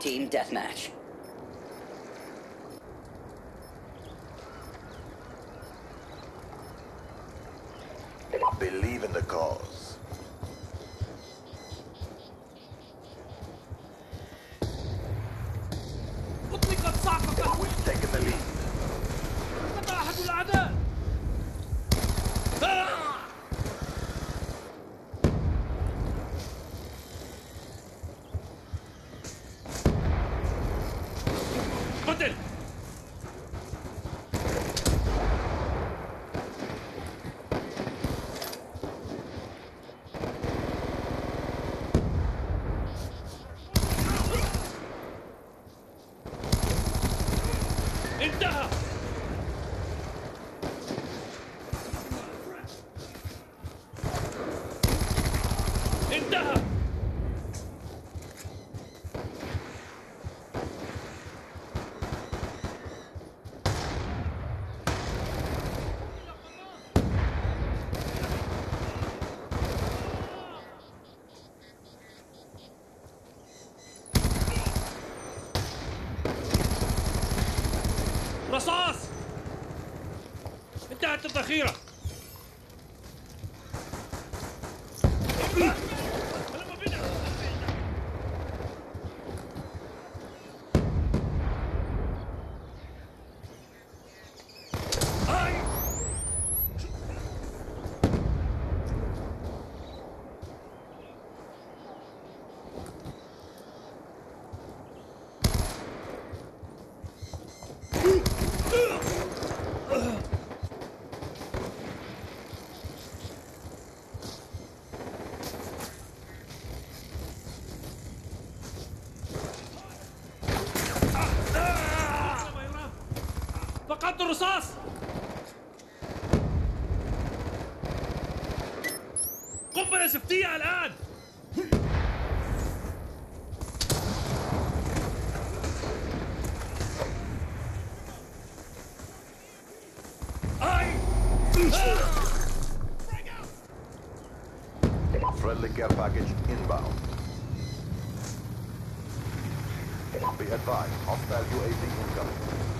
Team Deathmatch. Believe in the cause. インター انتهت الذخيرة. فقدت الرصاص قنبلة سفتية الآن Friendly package inbound. Be advised, hostile UAV incoming.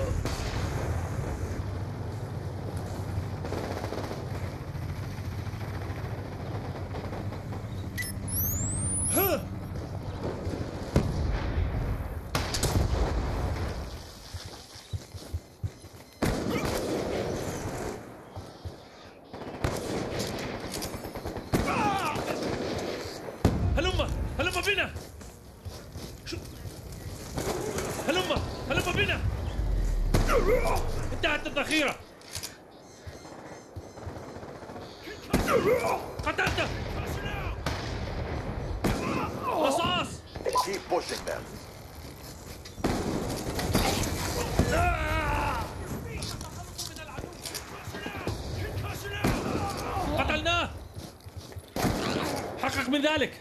انتهت الذخيرة قتلته رصاص. Keep pushing them. قتلناه. حقق من ذلك.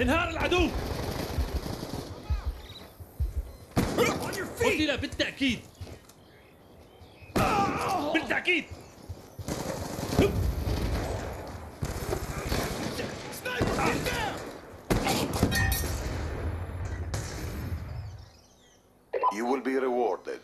انهار العدو! قتل بالتأكيد! بالتأكيد! You will be rewarded.